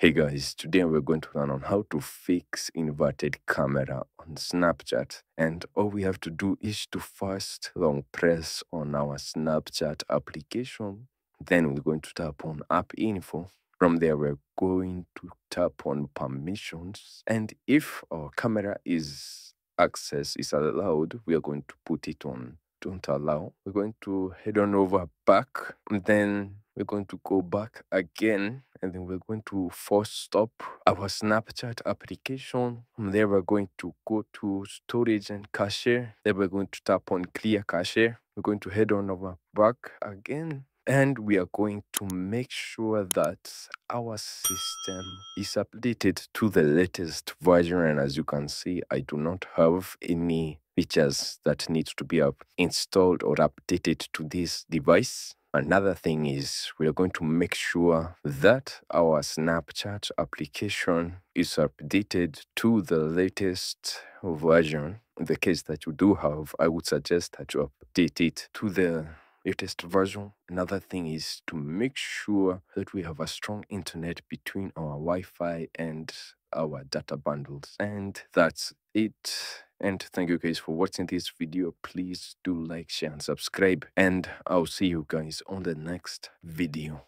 Hey guys, today we're going to learn on how to fix inverted camera on Snapchat. And all we have to do is to first long press on our Snapchat application. Then we're going to tap on app info. From there, we're going to tap on permissions. And if our camera is access is allowed, we are going to put it on don't allow. We're going to head on over back. And then we're going to go back again and then we're going to force stop our Snapchat application. From there, we're going to go to storage and cache. Then we're going to tap on clear cache. We're going to head on over back again and we are going to make sure that our system is updated to the latest version and as you can see i do not have any features that need to be up installed or updated to this device Another thing is we are going to make sure that our Snapchat application is updated to the latest version. In the case that you do have, I would suggest that you update it to the latest version. Another thing is to make sure that we have a strong internet between our Wi-Fi and our data bundles. And that's it. And thank you guys for watching this video. Please do like, share, and subscribe. And I'll see you guys on the next video.